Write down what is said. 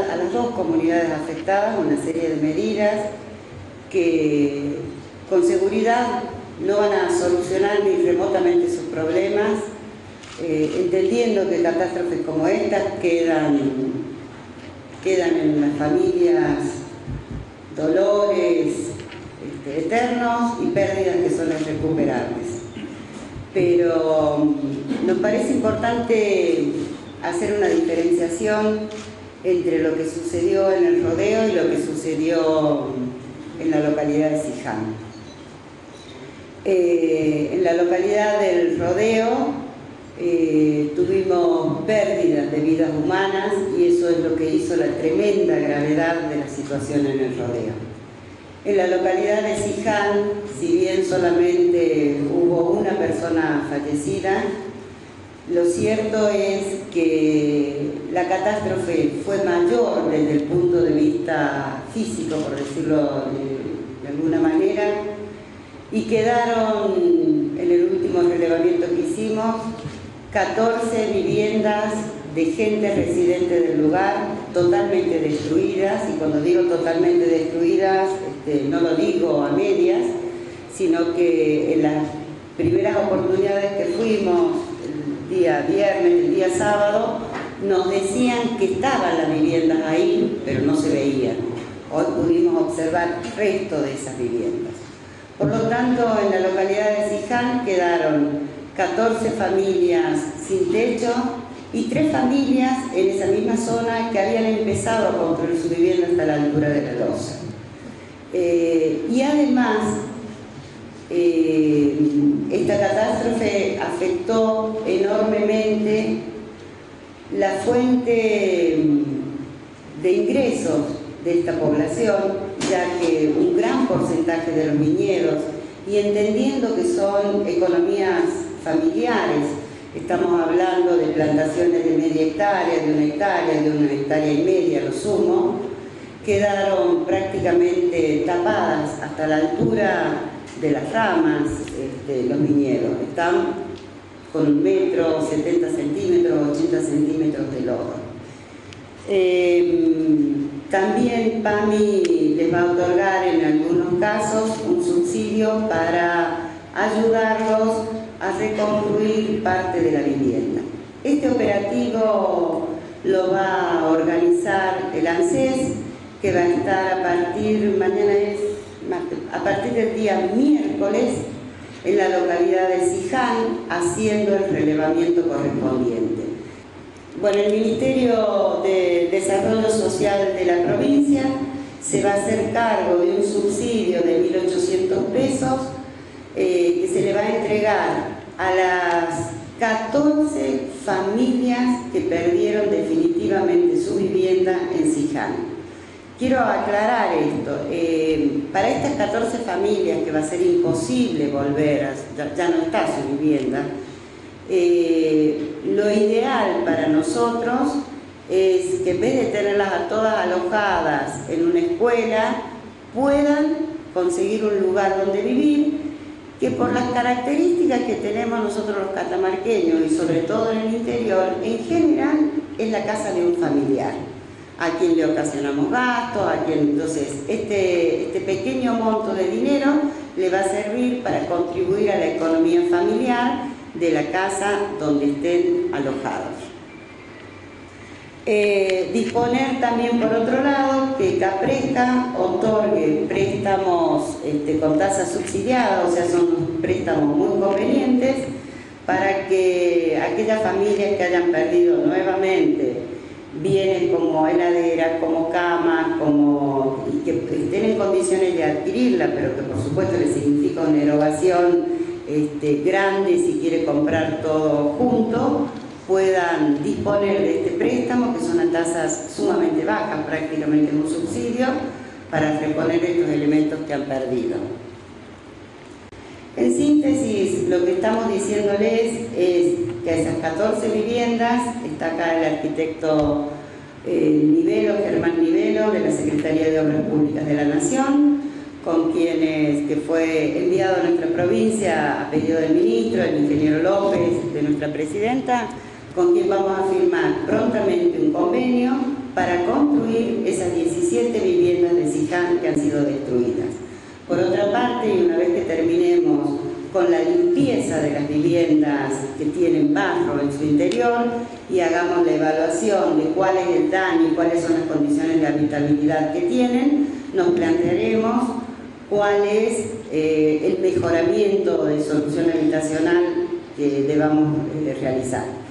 a las dos comunidades afectadas una serie de medidas que con seguridad no van a solucionar ni remotamente sus problemas, eh, entendiendo que catástrofes como estas quedan, quedan en las familias dolores este, eternos y pérdidas que son irrecuperables. Pero mm, nos parece importante hacer una diferenciación entre lo que sucedió en el rodeo y lo que sucedió en la localidad de Siján. Eh, en la localidad del rodeo eh, tuvimos pérdidas de vidas humanas y eso es lo que hizo la tremenda gravedad de la situación en el rodeo. En la localidad de Siján, si bien solamente hubo una persona fallecida, lo cierto es que la catástrofe fue mayor desde el punto de vista físico, por decirlo de, alguna manera, y quedaron, en el último relevamiento que hicimos, 14 viviendas de gente residente del lugar totalmente destruidas, y cuando digo totalmente destruidas, este, no lo digo a medias, sino que en las primeras oportunidades que fuimos día viernes, el día sábado, nos decían que estaban las viviendas ahí, pero no se veían. Hoy pudimos observar resto de esas viviendas. Por lo tanto, en la localidad de Siján quedaron 14 familias sin techo y tres familias en esa misma zona que habían empezado a construir su vivienda hasta la altura de la losa. Eh, y además, eh, esta catástrofe afectó enormemente la fuente mm, de ingresos de esta población, ya que un gran porcentaje de los viñedos, y entendiendo que son economías familiares, estamos hablando de plantaciones de media hectárea, de una hectárea, de una hectárea y media, lo sumo, quedaron prácticamente tapadas hasta la altura de las ramas, este, los viñedos. Están con un metro, 70 centímetros, 80 centímetros de lodo. Em, también PAMI les va a otorgar en algunos casos un subsidio para ayudarlos a reconstruir parte de la vivienda. Este operativo lo va a organizar el ANSES, que va a estar a partir, mañana es a partir del día miércoles en la localidad de Siján haciendo el relevamiento correspondiente. Bueno, el Ministerio de Desarrollo Social de la provincia se va a hacer cargo de un subsidio de 1.800 pesos eh, que se le va a entregar a las 14 familias que perdieron definitivamente su vivienda en Siján. Quiero aclarar esto, eh, para estas 14 familias que va a ser imposible volver, a, ya, no está su vivienda, eh, lo ideal para nosotros es que en vez de tenerlas a todas alojadas en una escuela, puedan conseguir un lugar donde vivir, que por las características que tenemos nosotros los catamarqueños y sobre todo en el interior, en general es la casa de un familiar a quien le ocasionamos gastos, a quien entonces este, este pequeño monto de dinero le va a servir para contribuir a la economía familiar de la casa donde estén alojados. Eh, disponer también por otro lado que Capreca otorgue préstamos este, con tasa subsidiada, o sea, son préstamos muy convenientes para que aquellas familias que hayan perdido nuevamente bienes como heladera, como camas, como, y que estén en condiciones de adquirirla, pero que por supuesto le significa una erogación este, grande si quiere comprar todo junto, puedan disponer de este préstamo, que son a tasas sumamente bajas, prácticamente un subsidio, para reponer estos elementos que han perdido. En síntesis, lo que estamos diciéndoles es que esas 14 viviendas, está acá el arquitecto eh, Nivelo, Germán Nivelo, de la Secretaría de Obras Públicas de la Nación, con quienes, que fue enviado a nuestra provincia a pedido del ministro, el ingeniero López, de nuestra presidenta, con quien vamos a firmar prontamente un convenio para construir esas 17 viviendas de Siján que han sido destruidas. Por otra parte, y una vez que terminemos con la limpieza de las viviendas que tienen barro en su interior y hagamos la evaluación de cuál es el daño y cuáles son las condiciones de habitabilidad que tienen, nos plantearemos cuál es eh, el mejoramiento de solución habitacional que debamos eh, realizar.